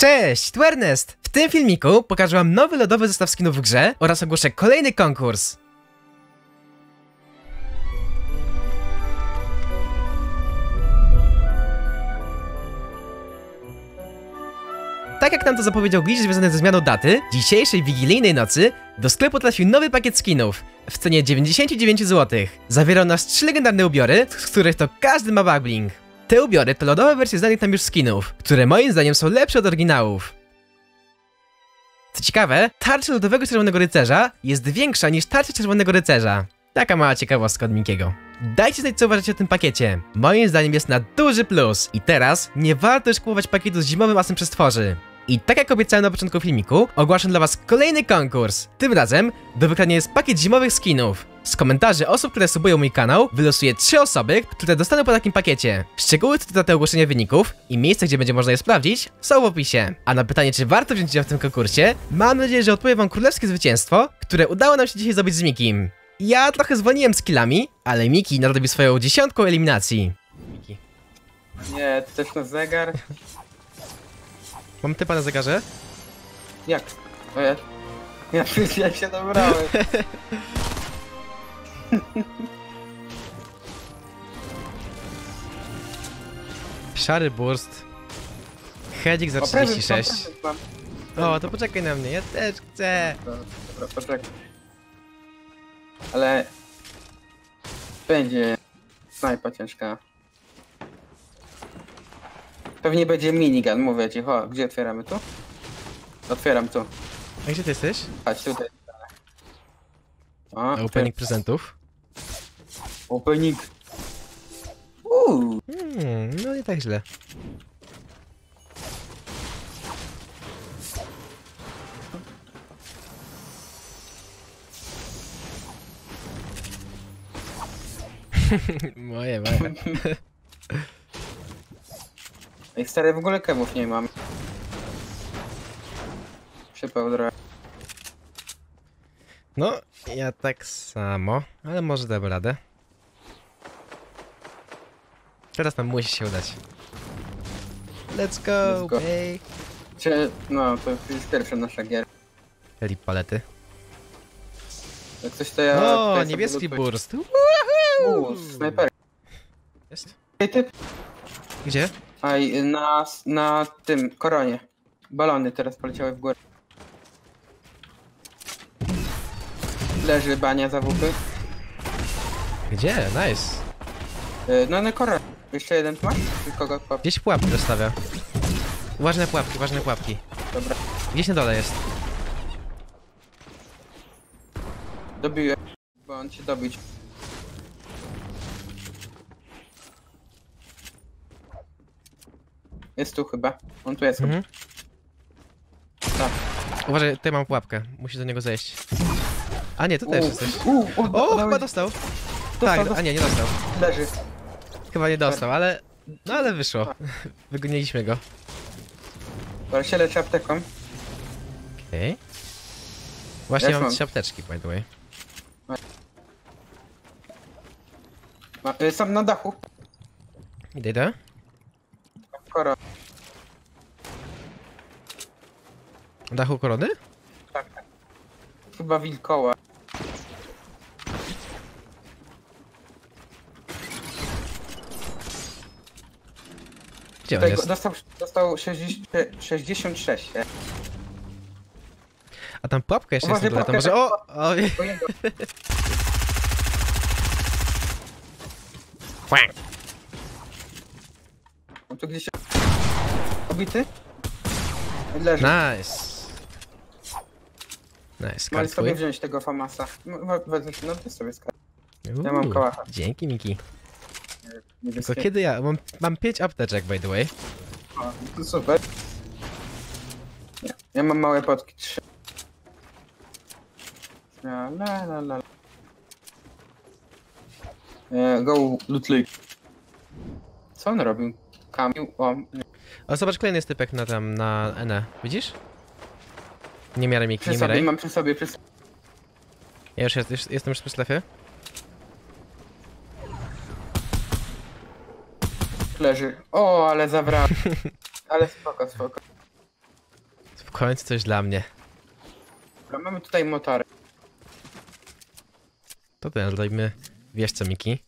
Cześć, tu Ernest! W tym filmiku pokażę wam nowy lodowy zestaw skinów w grze oraz ogłoszę kolejny konkurs. Tak jak nam to zapowiedział glitch związany ze zmianą daty, dzisiejszej wigilijnej nocy do sklepu trafił nowy pakiet skinów w cenie 99 zł. Zawierał nas trzy legendarne ubiory, z których to każdy ma backbling. Te ubiory to lodowe wersje znanych tam już skinów, które moim zdaniem są lepsze od oryginałów. Co ciekawe, tarcza lodowego czerwonego rycerza jest większa niż tarcza czerwonego rycerza. Taka mała ciekawostka od. Dajcie znać co uważacie o tym pakiecie. Moim zdaniem jest na duży plus. I teraz nie warto już kupować pakietu z zimowym asem przestworzy. I tak jak obiecałem na początku filmiku, ogłaszam dla was kolejny konkurs. Tym razem do wygrania jest pakiet zimowych skinów. Z komentarzy osób, które subują mój kanał, wylosuję trzy osoby, które dostaną po takim pakiecie. Szczegóły co do daty ogłoszenia wyników i miejsce, gdzie będzie można je sprawdzić, są w opisie. A na pytanie, czy warto wziąć udział w tym konkursie, mam nadzieję, że odpowiem wam królewskie zwycięstwo, które udało nam się dzisiaj zdobyć z Mikim. Ja trochę zwolniłem z killami, ale Miki nadrobi swoją dziesiątką eliminacji. Miki. Nie, to też na zegar? Mam typa na zegarze? Jak? O ja... Ja, ja się dobrałem. Szary burst. Hedzik za O, prezent, 36. mam, prezent mam. O, to poczekaj na mnie, ja też chcę. Dobra, dobra, poczekaj. Ale... Będzie... Snajpa ciężka. Pewnie będzie minigun, mówię ci. Ho, gdzie otwieramy tu? Otwieram tu. A gdzie ty jesteś? Chodź tutaj. O, Opening prezentów. Opening. Uuu. Hmm, no nie tak źle. moje, moje. Ej, stary, w ogóle kemów nie mam. Trochę. No, ja tak samo, ale może dam radę. Teraz nam musi się udać. Let's go, Let's go. babe. Czy, no, to jest pierwsza nasza gier. Lip palety. Jak coś to ja... O, to ja sobie niebieski burst. Uuu, snajper. Jest? Ej, typ. Gdzie? Aj, na, na tym, koronie. Balony teraz poleciały w górę. Leży bania za wupy. Gdzie? Nice. Y, No na koronie. Jeszcze jeden tu masz? Czy kogo pop? Gdzieś pułapki dostawia. Uważaj na pułapki, uważaj na pułapki. Dobra, Gdzieś na dole jest. dobiłem. Bo on cię dobić. Jest tu chyba. On tu jest. Mhm. Tak. Uważaj, tutaj mam pułapkę. Musisz do niego zejść. A nie, tu też jesteś. O, chyba dostał. dostał, Tak, a dostał. nie, nie dostał. Leży. Chyba nie dostał, ale... No ale wyszło. Wygoniliśmy go. Dobra, się leczę apteką. Okej. Właśnie Ja mam mam. trzy apteczki, by the way. Ma, y, Sam na dachu. Idę, idę. Koro. Na dachu korony? Tak, tak. Chyba wilkoła. Gdzie on jest? dostał, dostał 60, 66. e. A tam pułapka jeszcze jest na dole, to może... O! o nie. Bo jego- Quack. On tu gdzieś... Obity? Leży. Nice. Nice, kart sobie wziąć tego Famasa. No, we- wezmę się, no ty sobie skar. ja mam Uuu. Dzięki, Miki. Tylko kiedy ja... Mam, mam pięć apteczek, by the way. O, to super. Nie. Ja mam małe potki, trzy. La la la la. E, go Lutlik. Co on robił? Kamił? O, nie. O, zobacz, kolejny jest typek na tam, na NE. Widzisz? Nie miarę Miki, nie miaraj. mam przy sobie, przy sobie. Ja już, jest, już jestem już przy strefie. Leży. O, ale zabrałem. Ale spoko, spoko. końcu coś dla mnie. Dobra, mamy tutaj motory. To ten, zrobimy... Wiesz co, Miki?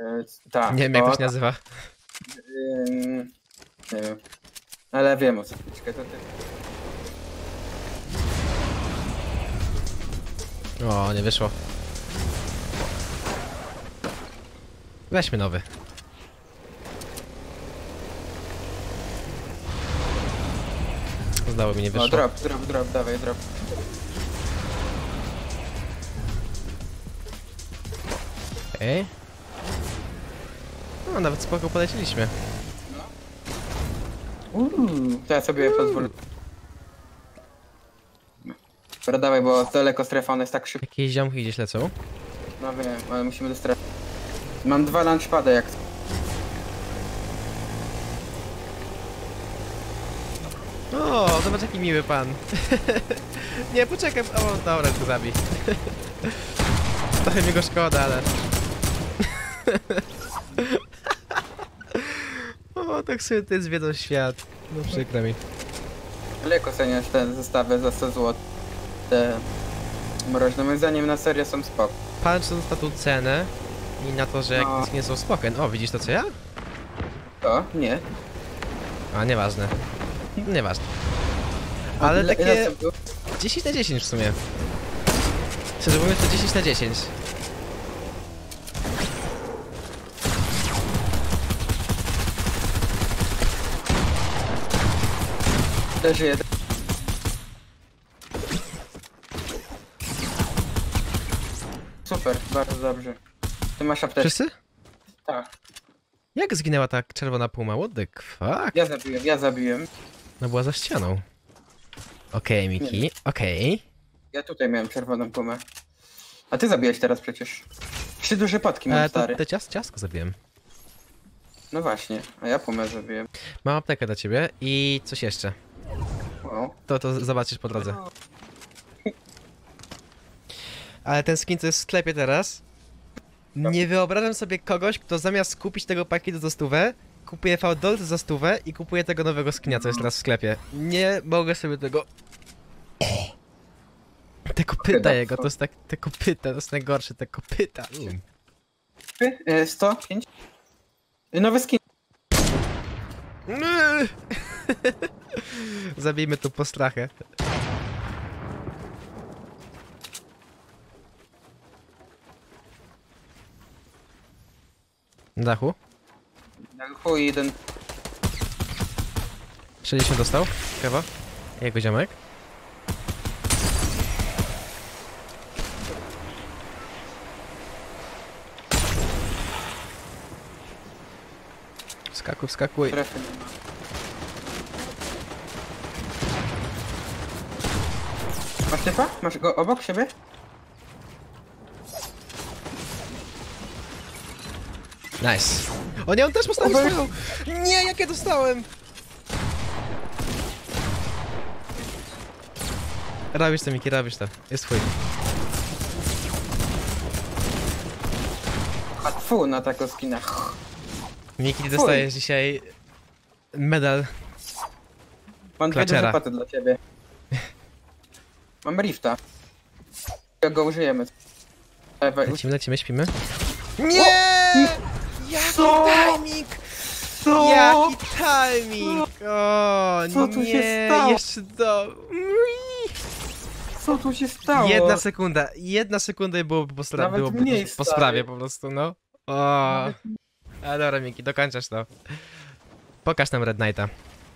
E, tak. Nie wiem jak to się nazywa. ym, nie wiem. Ale wiem o co. Czekaj, to ty. O, nie wyszło. Weźmy nowy. Zdało mi nie O, wyszło. drop, drop, drop, dawaj, drop. Okej. No, nawet spoko poleciliśmy. Uuu, to ja sobie pozwolę. Dobra, dawaj, bo daleko strefa, ona jest tak szybko. Jakieś ziomki gdzieś lecą. No wiem, ale musimy do strefy. Mam dwa launchpady jak O, zobacz jaki miły pan. nie, poczekaj. O, dobra, to zabij. Trochę mi go szkoda, ale... o, tak sobie ty zwiedzą świat. No przykro mi. Daleko ceniasz te zestawy za 100 zł. Te mroźne, moim zdaniem na serio są spoko. Patrz na tą cenę i na to, że No. jak nie są spoken. O, widzisz to co ja? O, nie. A, nieważne. Nieważne. Ale Ile- ile takie było? 10 na 10 w sumie. Szczerze mówiąc to 10 na 10. Leży jeden. Super, bardzo dobrze. Ty masz apteczkę? Wszyscy? Tak. Jak zginęła ta czerwona puma? What the fuck? Ja zabiłem, ja zabiłem. No była za ścianą. Okej, Miki, okej. Ja tutaj miałem czerwoną pumę. A ty zabiłeś teraz przecież. Trzy duże potki mam E, to stary. te cias ciastko zabiłem. No właśnie, a ja pumę zabiłem. Mam aptekę dla ciebie i coś jeszcze. O. To, to zobaczysz po drodze. Ale ten skin, co jest w sklepie teraz, nie wyobrażam sobie kogoś, kto zamiast kupić tego pakietu za stówę, kupuje V-Dolt za stówę i kupuje tego nowego skina, co jest teraz w sklepie. Nie mogę sobie tego... Te kopyta jego, to jest tak... Te kopyta, to jest najgorsze, te kopyta. Mm. Ty, e, 105? E, Nowy skin. Zabijmy tu postrachę. Dachu? Chuj jeden. 60 dostał? Kawa? Jego ziomek? Wskakuj, wskakuj. Trefy nie ma. Masz typa? Masz go obok siebie? Nice. O nie, on też postawił swoją! Nie, jakie dostałem! Robisz to, Miki, robisz to. Jest twój. A tfu na taką skinę. Miki, ty dostajesz dzisiaj medal. Mam dwie Klaczera. duże dla ciebie. Mam rifta. Jak go użyjemy. Lecimy, lecimy, śpimy. Nie! Jaki Co? timing! Co? Jaki timing! O, Co tu się nie, stało? jeszcze to... Co tu się stało? Jedna sekunda, jedna sekunda i byłoby po, Nawet byłoby mniej, po, po stary. sprawie po prostu, no. O. Ale dobra, Miki, dokończasz to. Pokaż nam Red Knighta.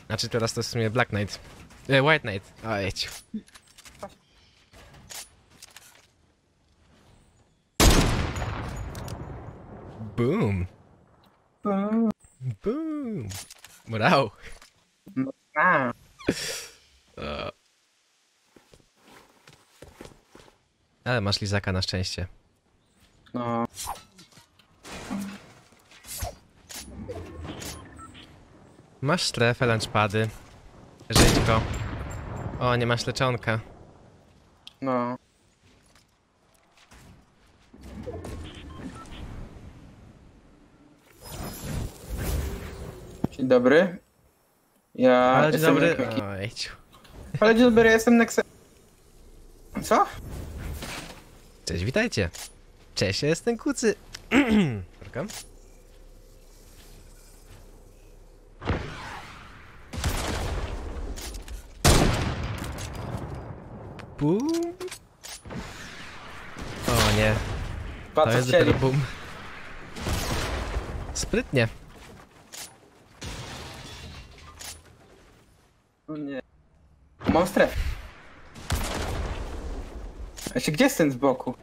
Znaczy teraz to jest w sumie Black Knight. E, White Knight. O, jedź. Boom. Mm, Boom. Brał. A, E. Ale masz lizaka na szczęście. no. Masz strefę, lunchpady. Żyćko. O, nie masz leczonka. No. Dzień dobry. Ja Ale dzień jestem dobry. Ojciu. Ale dzień dobry, ja jestem Nexe... Co? Cześć, witajcie. Cześć, ja jestem Kucy. Proszę. Bum. O nie, Pa, to co jest chcieli? dopiero bum. Sprytnie. Nie. Mam strefę. Jeszcze gdzie jest ten z boku?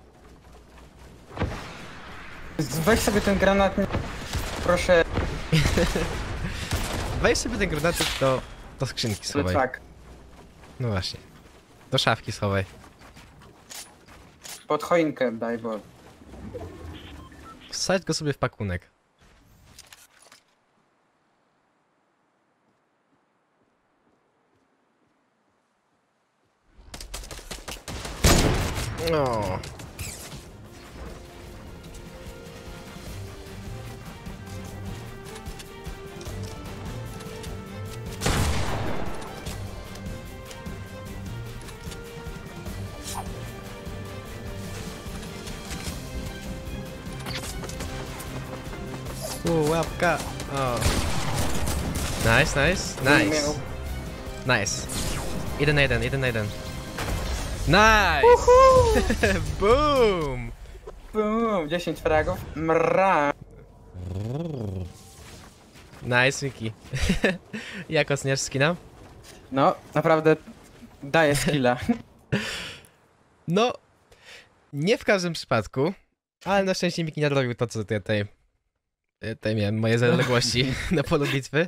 Weź sobie ten granat. Proszę, Weź sobie ten granaty do, do skrzynki schowaj. plecak. No właśnie. Do szafki schowaj. Pod choinkę daj, bo... Wsadź go sobie w pakunek. U, łapka. O. Nice, nice, nice. Nice. Jeden na jeden, jeden na jeden. Nice! Boom! Bum, 10 fragów. Mra. Nice, Miki. Jak oceniasz skina? No, naprawdę daje skilla. No, nie w każdym przypadku, ale na szczęście Miki nadrobił to, co tutaj, tutaj miałem moje zaległości na polu bitwy.